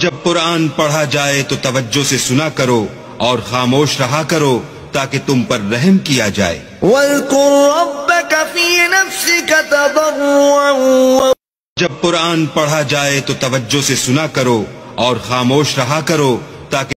जब कुरान पढ़ा जाए तो तवज्जो से सुना करो और खामोश रहा करो ताकि तुम पर रहम किया जाए। जब कुरान पढ़ा जाए तो तवज्जो से सुना करो और खामोश रहा करो ताकि